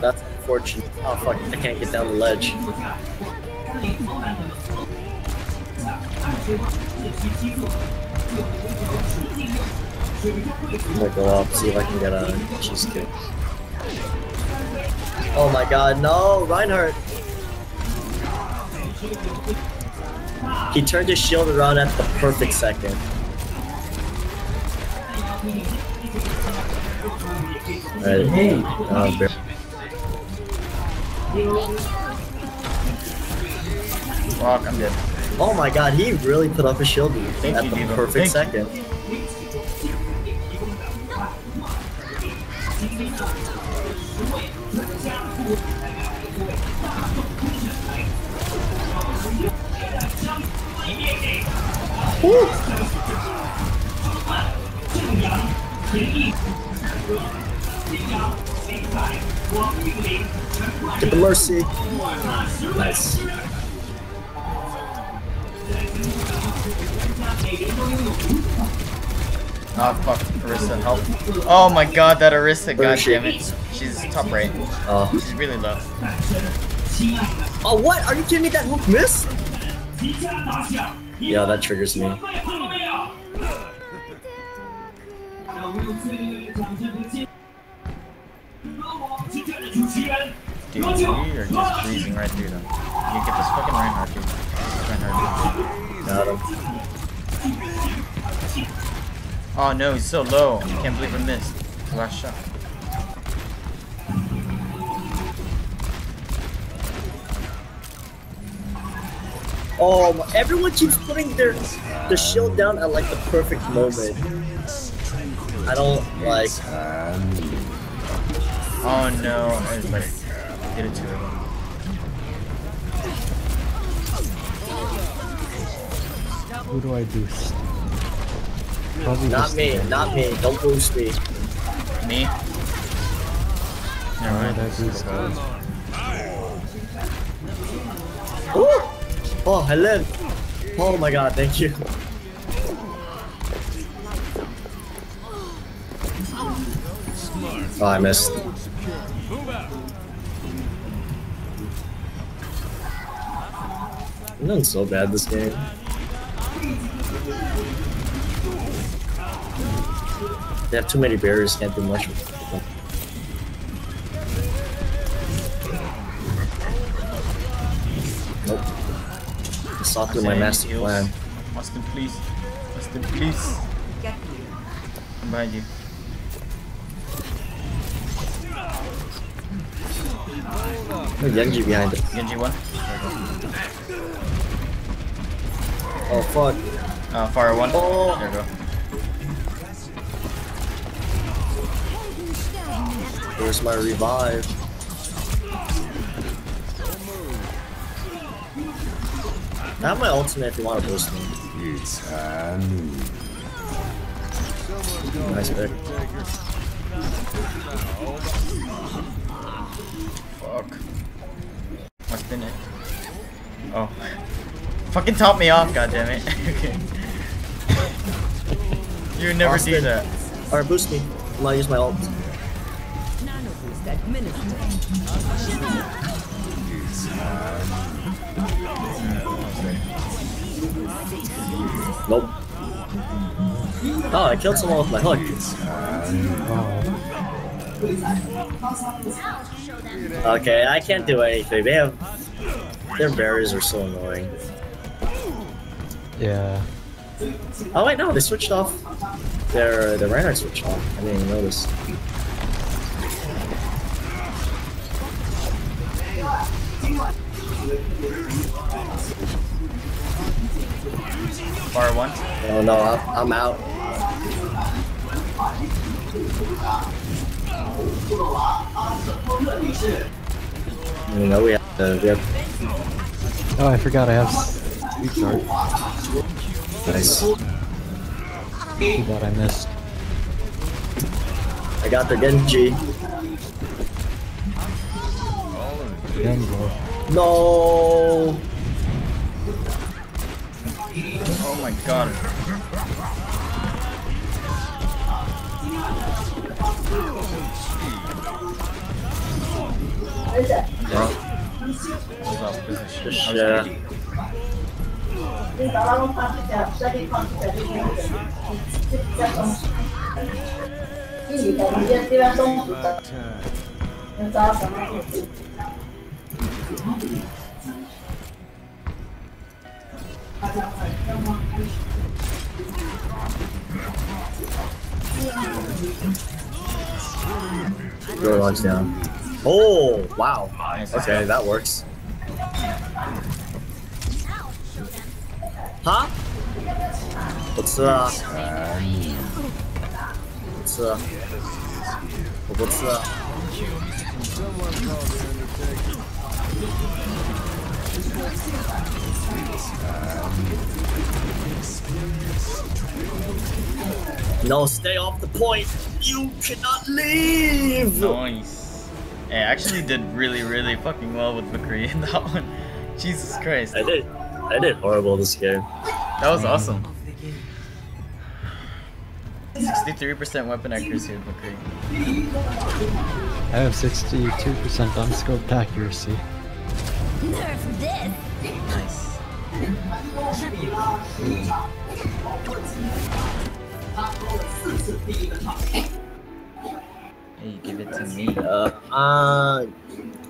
That's unfortunate. Oh fuck, I can't get down the ledge. I'm gonna go up, see if I can get a cheese cheesecake. Oh my god, no! Reinhardt! He turned his shield around at the perfect second. Alright. Oh, bear. Fuck, I'm dead. Oh my god, he really put up a shield Thank at you, the D.Va. perfect Thank you. second. Woo! Get the mercy. Nice. Oh fuck, Arissa, help. Oh my god, that Arissa, Where god she? damn it. She's top right. Oh. She's really low. Oh, what? Are you kidding me? That hook miss? Yeah, that triggers me. Dude, we are just breezing right through them. You get this fucking Reinhardt, dude. Reinhardt. Got him. Oh no, he's so low. I can't believe I missed. Last shot. Oh, my- everyone keeps putting their the shield down at like the perfect moment. I don't like. Oh no, I was like, did it to him. Who do I boost? Probably Not just me, not me. Don't boost me. Me? Never Alright, mind. I boost guys. Ooh! Oh, I live. Oh my god, thank you. Oh, I missed. I'm doing so bad this game. They have too many barriers, can't do much with them. Nope. I saw through my master heals. plan. Austin, please. Austin, please. I'm behind you. There's Genji behind it. Genji one. Oh fuck. Uh, fire one. Oh. There we go. Where's my revive? I have my ultimate if you want to boost me. It's Anu. Nice pick. Oh. Fucking top me off, goddammit. okay. You never do Austin. that. Alright, boost me. Gonna use my ult. Nano boost administered. Nope. Oh, I killed someone with my hook. Okay, I can't do anything. They have their barriers are so annoying. Yeah. Oh wait, no, they switched off. Their their Reinhardt switched off. I didn't even notice. Fire one. Oh no, I'm, I'm out. You know we have to. We have Oh, I forgot I have sweet chart. nice. Too bad I missed. I got the Genji. Again, bro. No. Oh my god. What's up, position? Just, I was uh, greedy. Go launch down. Oh wow. Okay, that works. Huh? What's uh? What's uh? What's uh? No, stay off the point. You cannot leave. Nice. Hey, I actually did really, really fucking well with McCree in that one. Jesus Christ. I did. I did horrible this game. That was awesome. 63% weapon accuracy with McCree. I have 62% unscoped accuracy. Nerf this. Nice. Hey, give it to me. Uh, uh,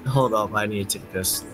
hold up. I need to take this.